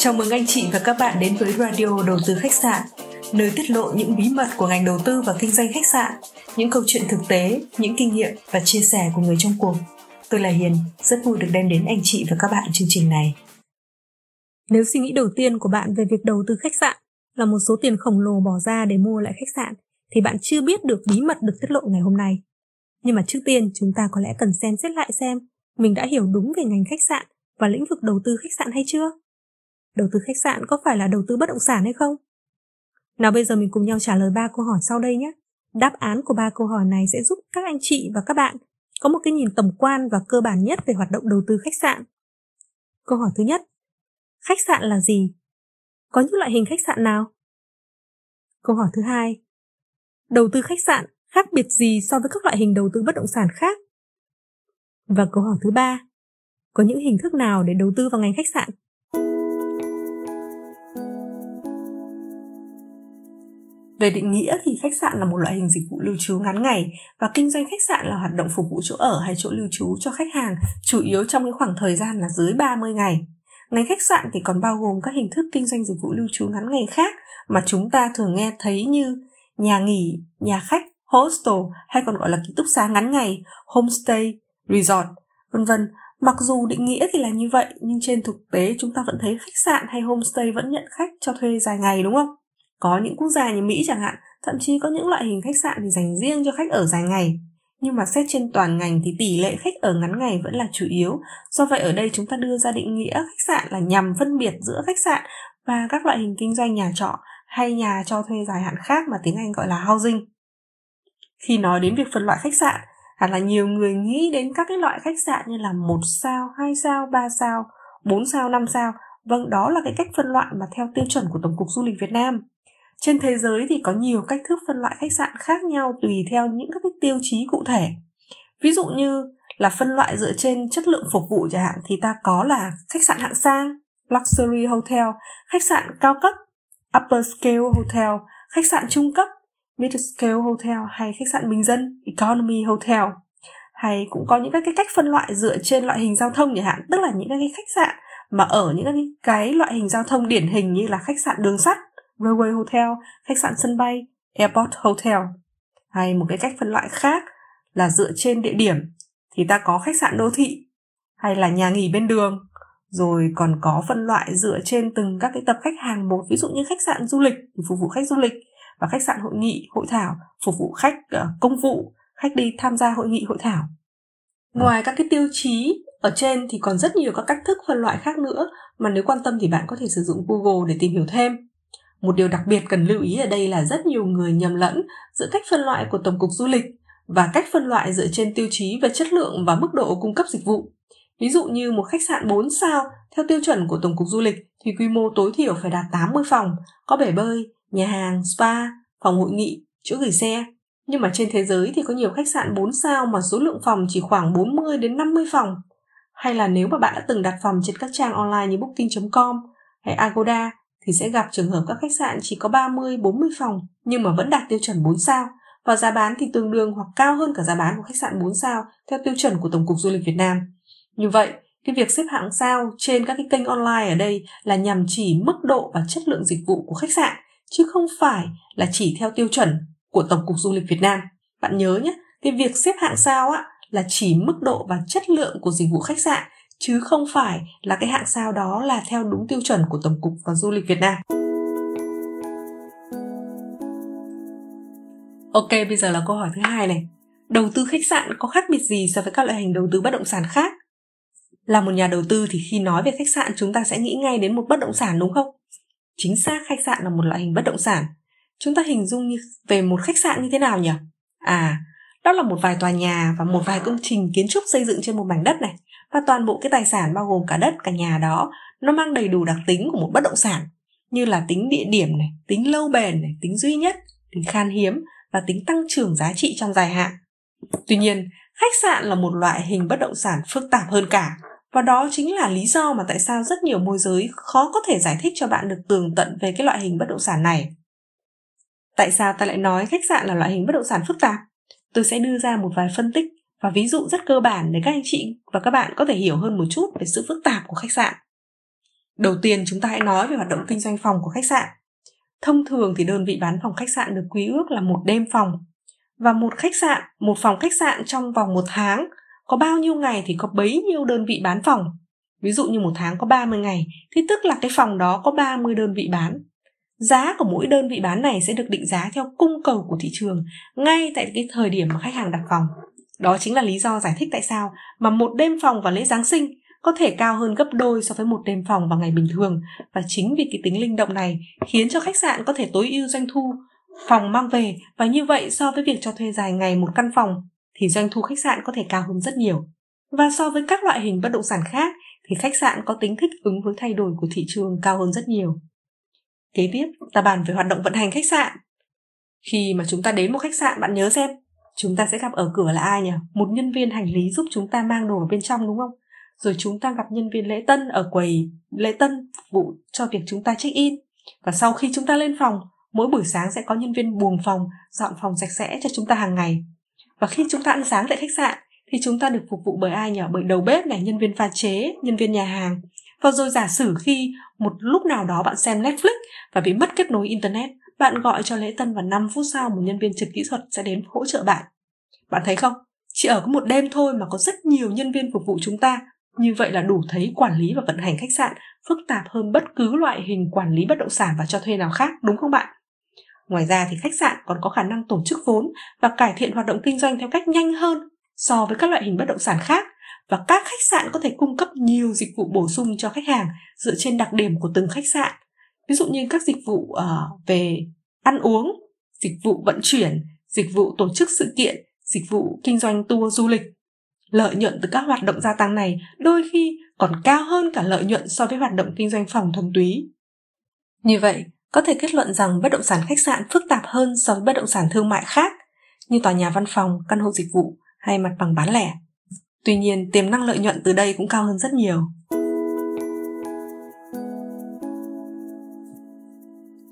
Chào mừng anh chị và các bạn đến với Radio Đầu tư khách sạn, nơi tiết lộ những bí mật của ngành đầu tư và kinh doanh khách sạn, những câu chuyện thực tế, những kinh nghiệm và chia sẻ của người trong cuộc. Tôi là Hiền, rất vui được đem đến anh chị và các bạn chương trình này. Nếu suy nghĩ đầu tiên của bạn về việc đầu tư khách sạn là một số tiền khổng lồ bỏ ra để mua lại khách sạn, thì bạn chưa biết được bí mật được tiết lộ ngày hôm nay. Nhưng mà trước tiên chúng ta có lẽ cần xem xét lại xem mình đã hiểu đúng về ngành khách sạn và lĩnh vực đầu tư khách sạn hay chưa? Đầu tư khách sạn có phải là đầu tư bất động sản hay không? Nào bây giờ mình cùng nhau trả lời ba câu hỏi sau đây nhé. Đáp án của ba câu hỏi này sẽ giúp các anh chị và các bạn có một cái nhìn tổng quan và cơ bản nhất về hoạt động đầu tư khách sạn. Câu hỏi thứ nhất. Khách sạn là gì? Có những loại hình khách sạn nào? Câu hỏi thứ hai. Đầu tư khách sạn khác biệt gì so với các loại hình đầu tư bất động sản khác? Và câu hỏi thứ ba. Có những hình thức nào để đầu tư vào ngành khách sạn? Về định nghĩa thì khách sạn là một loại hình dịch vụ lưu trú ngắn ngày và kinh doanh khách sạn là hoạt động phục vụ chỗ ở hay chỗ lưu trú cho khách hàng, chủ yếu trong cái khoảng thời gian là dưới 30 ngày. Ngành khách sạn thì còn bao gồm các hình thức kinh doanh dịch vụ lưu trú ngắn ngày khác mà chúng ta thường nghe thấy như nhà nghỉ, nhà khách, hostel hay còn gọi là ký túc xá ngắn ngày, homestay, resort, vân vân. Mặc dù định nghĩa thì là như vậy nhưng trên thực tế chúng ta vẫn thấy khách sạn hay homestay vẫn nhận khách cho thuê dài ngày đúng không? Có những quốc gia như Mỹ chẳng hạn, thậm chí có những loại hình khách sạn thì dành riêng cho khách ở dài ngày. Nhưng mà xét trên toàn ngành thì tỷ lệ khách ở ngắn ngày vẫn là chủ yếu. Do vậy ở đây chúng ta đưa ra định nghĩa khách sạn là nhằm phân biệt giữa khách sạn và các loại hình kinh doanh nhà trọ hay nhà cho thuê dài hạn khác mà tiếng Anh gọi là housing. Khi nói đến việc phân loại khách sạn, hẳn là nhiều người nghĩ đến các cái loại khách sạn như là một sao, hai sao, ba sao, bốn sao, năm sao. Vâng, đó là cái cách phân loại mà theo tiêu chuẩn của Tổng cục Du lịch Việt Nam. Trên thế giới thì có nhiều cách thức phân loại khách sạn khác nhau tùy theo những các cái tiêu chí cụ thể. Ví dụ như là phân loại dựa trên chất lượng phục vụ chẳng hạn thì ta có là khách sạn hạng sang, luxury hotel, khách sạn cao cấp, upper scale hotel, khách sạn trung cấp, mid scale hotel hay khách sạn bình dân, economy hotel. Hay cũng có những cái cách phân loại dựa trên loại hình giao thông chẳng hạn, tức là những cái khách sạn mà ở những cái, cái loại hình giao thông điển hình như là khách sạn đường sắt, railway hotel, khách sạn sân bay, airport hotel. Hay một cái cách phân loại khác là dựa trên địa điểm thì ta có khách sạn đô thị hay là nhà nghỉ bên đường. Rồi còn có phân loại dựa trên từng các cái tập khách hàng một ví dụ như khách sạn du lịch thì phục vụ khách du lịch và khách sạn hội nghị hội thảo phục vụ khách ờ, công vụ khách đi tham gia hội nghị hội thảo. Ngoài các cái tiêu chí ở trên thì còn rất nhiều các cách thức phân loại khác nữa mà nếu quan tâm thì bạn có thể sử dụng google để tìm hiểu thêm một điều đặc biệt cần lưu ý ở đây là rất nhiều người nhầm lẫn giữa cách phân loại của Tổng cục Du lịch và cách phân loại dựa trên tiêu chí về chất lượng và mức độ cung cấp dịch vụ. Ví dụ như một khách sạn 4 sao theo tiêu chuẩn của Tổng cục Du lịch thì quy mô tối thiểu phải đạt 80 phòng, có bể bơi, nhà hàng, spa, phòng hội nghị, chỗ gửi xe. Nhưng mà trên thế giới thì có nhiều khách sạn 4 sao mà số lượng phòng chỉ khoảng 40 đến 50 phòng. Hay là nếu mà bạn đã từng đặt phòng trên các trang online như booking.com hay Agoda thì sẽ gặp trường hợp các khách sạn chỉ có 30, 40 phòng nhưng mà vẫn đạt tiêu chuẩn 4 sao và giá bán thì tương đương hoặc cao hơn cả giá bán của khách sạn 4 sao theo tiêu chuẩn của Tổng cục Du lịch Việt Nam. Như vậy, cái việc xếp hạng sao trên các cái kênh online ở đây là nhằm chỉ mức độ và chất lượng dịch vụ của khách sạn chứ không phải là chỉ theo tiêu chuẩn của Tổng cục Du lịch Việt Nam. Bạn nhớ nhé, cái việc xếp hạng sao á là chỉ mức độ và chất lượng của dịch vụ khách sạn chứ không phải là cái hạng sao đó là theo đúng tiêu chuẩn của Tổng cục và Du lịch Việt Nam. Ok, bây giờ là câu hỏi thứ hai này. Đầu tư khách sạn có khác biệt gì so với các loại hình đầu tư bất động sản khác? Là một nhà đầu tư thì khi nói về khách sạn chúng ta sẽ nghĩ ngay đến một bất động sản đúng không? Chính xác khách sạn là một loại hình bất động sản. Chúng ta hình dung như về một khách sạn như thế nào nhỉ? À, đó là một vài tòa nhà và một vài công trình kiến trúc xây dựng trên một mảnh đất này. Và toàn bộ cái tài sản bao gồm cả đất, cả nhà đó, nó mang đầy đủ đặc tính của một bất động sản. Như là tính địa điểm này, tính lâu bền này, tính duy nhất, tính khan hiếm và tính tăng trưởng giá trị trong dài hạn. Tuy nhiên, khách sạn là một loại hình bất động sản phức tạp hơn cả. Và đó chính là lý do mà tại sao rất nhiều môi giới khó có thể giải thích cho bạn được tường tận về cái loại hình bất động sản này. Tại sao ta lại nói khách sạn là loại hình bất động sản phức tạp? Tôi sẽ đưa ra một vài phân tích và ví dụ rất cơ bản để các anh chị và các bạn có thể hiểu hơn một chút về sự phức tạp của khách sạn. Đầu tiên chúng ta hãy nói về hoạt động kinh doanh phòng của khách sạn. Thông thường thì đơn vị bán phòng khách sạn được quý ước là một đêm phòng. Và một khách sạn, một phòng khách sạn trong vòng một tháng có bao nhiêu ngày thì có bấy nhiêu đơn vị bán phòng. Ví dụ như một tháng có 30 ngày thì tức là cái phòng đó có 30 đơn vị bán. Giá của mỗi đơn vị bán này sẽ được định giá theo cung cầu của thị trường ngay tại cái thời điểm mà khách hàng đặt phòng. Đó chính là lý do giải thích tại sao mà một đêm phòng vào lễ Giáng sinh có thể cao hơn gấp đôi so với một đêm phòng vào ngày bình thường và chính vì cái tính linh động này khiến cho khách sạn có thể tối ưu doanh thu phòng mang về và như vậy so với việc cho thuê dài ngày một căn phòng thì doanh thu khách sạn có thể cao hơn rất nhiều. Và so với các loại hình bất động sản khác thì khách sạn có tính thích ứng với thay đổi của thị trường cao hơn rất nhiều. Kế tiếp, ta bàn về hoạt động vận hành khách sạn. Khi mà chúng ta đến một khách sạn, bạn nhớ xem, chúng ta sẽ gặp ở cửa là ai nhỉ? Một nhân viên hành lý giúp chúng ta mang đồ vào bên trong đúng không? Rồi chúng ta gặp nhân viên lễ tân ở quầy lễ tân phục vụ cho việc chúng ta check in. Và sau khi chúng ta lên phòng, mỗi buổi sáng sẽ có nhân viên buồng phòng dọn phòng sạch sẽ cho chúng ta hàng ngày. Và khi chúng ta ăn sáng tại khách sạn thì chúng ta được phục vụ bởi ai nhỉ? Bởi đầu bếp này, nhân viên pha chế, nhân viên nhà hàng. Và rồi giả sử khi một lúc nào đó bạn xem Netflix và bị mất kết nối Internet, bạn gọi cho lễ tân và 5 phút sau một nhân viên trực kỹ thuật sẽ đến hỗ trợ bạn. Bạn thấy không? Chỉ ở có một đêm thôi mà có rất nhiều nhân viên phục vụ chúng ta. Như vậy là đủ thấy quản lý và vận hành khách sạn phức tạp hơn bất cứ loại hình quản lý bất động sản và cho thuê nào khác, đúng không bạn? Ngoài ra thì khách sạn còn có khả năng tổ chức vốn và cải thiện hoạt động kinh doanh theo cách nhanh hơn so với các loại hình bất động sản khác và các khách sạn có thể cung cấp nhiều dịch vụ bổ sung cho khách hàng dựa trên đặc điểm của từng khách sạn. Ví dụ như các dịch vụ uh, về ăn uống, dịch vụ vận chuyển, dịch vụ tổ chức sự kiện, dịch vụ kinh doanh tour du lịch. Lợi nhuận từ các hoạt động gia tăng này đôi khi còn cao hơn cả lợi nhuận so với hoạt động kinh doanh phòng thuần túy. Như vậy, có thể kết luận rằng bất động sản khách sạn phức tạp hơn so với bất động sản thương mại khác như tòa nhà văn phòng, căn hộ dịch vụ hay mặt bằng bán lẻ. Tuy nhiên, tiềm năng lợi nhuận từ đây cũng cao hơn rất nhiều.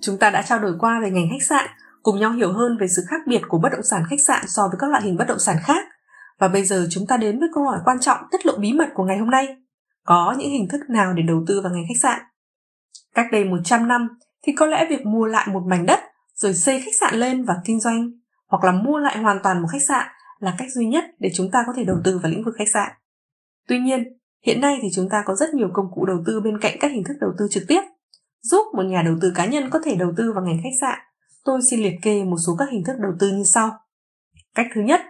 Chúng ta đã trao đổi qua về ngành khách sạn, cùng nhau hiểu hơn về sự khác biệt của bất động sản khách sạn so với các loại hình bất động sản khác. Và bây giờ chúng ta đến với câu hỏi quan trọng tiết lộ bí mật của ngày hôm nay. Có những hình thức nào để đầu tư vào ngành khách sạn? Cách đây 100 năm thì có lẽ việc mua lại một mảnh đất rồi xây khách sạn lên và kinh doanh hoặc là mua lại hoàn toàn một khách sạn là cách duy nhất để chúng ta có thể đầu tư vào lĩnh vực khách sạn. Tuy nhiên, hiện nay thì chúng ta có rất nhiều công cụ đầu tư bên cạnh các hình thức đầu tư trực tiếp, giúp một nhà đầu tư cá nhân có thể đầu tư vào ngành khách sạn. Tôi xin liệt kê một số các hình thức đầu tư như sau. Cách thứ nhất,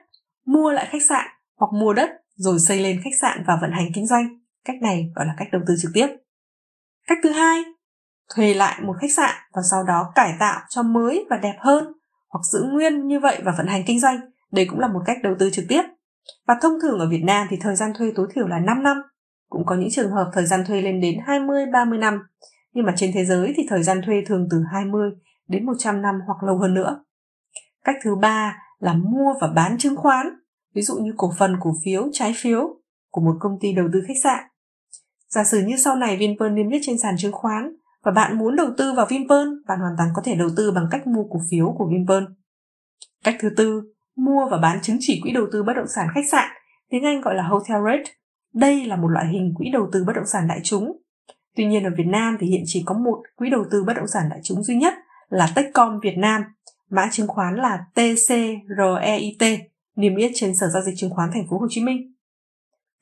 mua lại khách sạn hoặc mua đất rồi xây lên khách sạn và vận hành kinh doanh. Cách này gọi là cách đầu tư trực tiếp. Cách thứ hai, thuê lại một khách sạn và sau đó cải tạo cho mới và đẹp hơn hoặc giữ nguyên như vậy và vận hành kinh doanh đây cũng là một cách đầu tư trực tiếp. Và thông thường ở Việt Nam thì thời gian thuê tối thiểu là 5 năm. Cũng có những trường hợp thời gian thuê lên đến 20-30 năm. Nhưng mà trên thế giới thì thời gian thuê thường từ 20 đến 100 năm hoặc lâu hơn nữa. Cách thứ ba là mua và bán chứng khoán, ví dụ như cổ phần, cổ phiếu, trái phiếu của một công ty đầu tư khách sạn. Giả sử như sau này Vinpearl niêm yết trên sàn chứng khoán và bạn muốn đầu tư vào Vinpearl, bạn hoàn toàn có thể đầu tư bằng cách mua cổ phiếu của Vinpearl. Cách thứ tư mua và bán chứng chỉ quỹ đầu tư bất động sản khách sạn, tiếng Anh gọi là hotel REIT Đây là một loại hình quỹ đầu tư bất động sản đại chúng. Tuy nhiên ở Việt Nam thì hiện chỉ có một quỹ đầu tư bất động sản đại chúng duy nhất là Techcom Việt Nam, mã chứng khoán là TCREIT, niêm yết trên Sở giao dịch chứng khoán thành phố Hồ Chí Minh.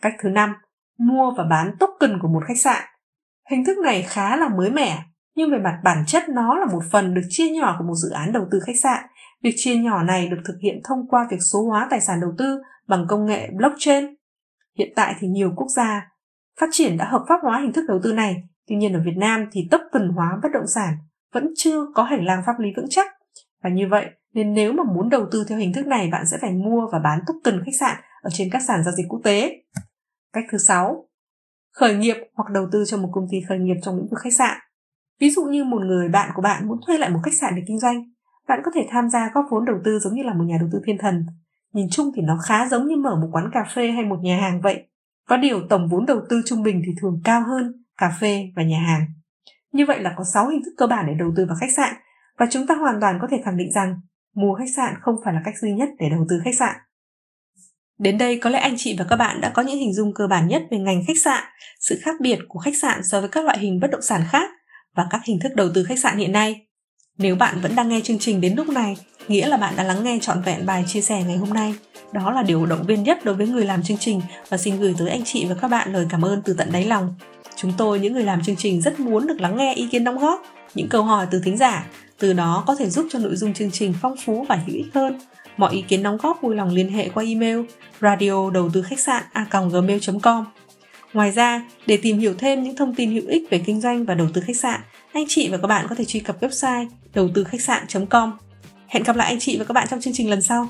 Cách thứ năm, mua và bán token của một khách sạn. Hình thức này khá là mới mẻ, nhưng về mặt bản chất nó là một phần được chia nhỏ của một dự án đầu tư khách sạn Việc chia nhỏ này được thực hiện thông qua việc số hóa tài sản đầu tư bằng công nghệ blockchain. Hiện tại thì nhiều quốc gia phát triển đã hợp pháp hóa hình thức đầu tư này, tuy nhiên ở Việt Nam thì token hóa bất động sản vẫn chưa có hành lang pháp lý vững chắc. Và như vậy, nên nếu mà muốn đầu tư theo hình thức này, bạn sẽ phải mua và bán token khách sạn ở trên các sàn giao dịch quốc tế. Cách thứ sáu, khởi nghiệp hoặc đầu tư cho một công ty khởi nghiệp trong lĩnh vực khách sạn. Ví dụ như một người bạn của bạn muốn thuê lại một khách sạn để kinh doanh, bạn có thể tham gia góp vốn đầu tư giống như là một nhà đầu tư thiên thần. Nhìn chung thì nó khá giống như mở một quán cà phê hay một nhà hàng vậy. Có điều tổng vốn đầu tư trung bình thì thường cao hơn cà phê và nhà hàng. Như vậy là có 6 hình thức cơ bản để đầu tư vào khách sạn và chúng ta hoàn toàn có thể khẳng định rằng mua khách sạn không phải là cách duy nhất để đầu tư khách sạn. Đến đây có lẽ anh chị và các bạn đã có những hình dung cơ bản nhất về ngành khách sạn, sự khác biệt của khách sạn so với các loại hình bất động sản khác và các hình thức đầu tư khách sạn hiện nay. Nếu bạn vẫn đang nghe chương trình đến lúc này, nghĩa là bạn đã lắng nghe trọn vẹn bài chia sẻ ngày hôm nay. Đó là điều động viên nhất đối với người làm chương trình và xin gửi tới anh chị và các bạn lời cảm ơn từ tận đáy lòng. Chúng tôi, những người làm chương trình rất muốn được lắng nghe ý kiến đóng góp, những câu hỏi từ thính giả, từ đó có thể giúp cho nội dung chương trình phong phú và hữu ích hơn. Mọi ý kiến đóng góp vui lòng liên hệ qua email radio đầu tư khách sạn a gmail.com. Ngoài ra, để tìm hiểu thêm những thông tin hữu ích về kinh doanh và đầu tư khách sạn, anh chị và các bạn có thể truy cập website đầu tư khách sạn.com. Hẹn gặp lại anh chị và các bạn trong chương trình lần sau.